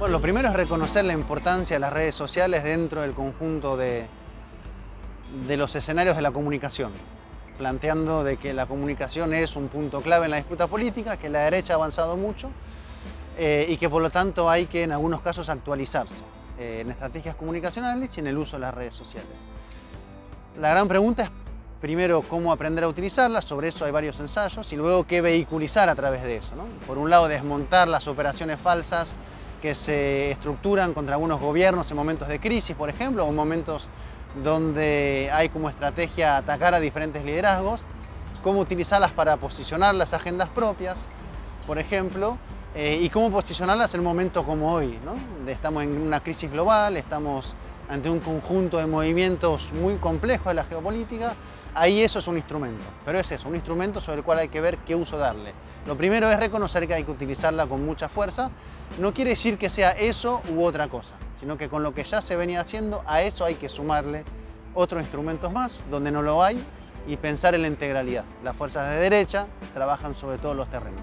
Bueno, lo primero es reconocer la importancia de las redes sociales dentro del conjunto de, de los escenarios de la comunicación, planteando de que la comunicación es un punto clave en la disputa política, que la derecha ha avanzado mucho eh, y que por lo tanto hay que en algunos casos actualizarse eh, en estrategias comunicacionales y en el uso de las redes sociales. La gran pregunta es primero cómo aprender a utilizarlas, sobre eso hay varios ensayos, y luego qué vehiculizar a través de eso. Por un lado, desmontar las operaciones falsas que se estructuran contra algunos gobiernos en momentos de crisis, por ejemplo, o en momentos donde hay como estrategia atacar a diferentes liderazgos, cómo utilizarlas para posicionar las agendas propias, por ejemplo, eh, y cómo posicionarlas en un momento como hoy. ¿no? Estamos en una crisis global, estamos ante un conjunto de movimientos muy complejos de la geopolítica, ahí eso es un instrumento, pero es eso, un instrumento sobre el cual hay que ver qué uso darle. Lo primero es reconocer que hay que utilizarla con mucha fuerza, no quiere decir que sea eso u otra cosa, sino que con lo que ya se venía haciendo, a eso hay que sumarle otros instrumentos más, donde no lo hay, y pensar en la integralidad. Las fuerzas de derecha trabajan sobre todos los terrenos.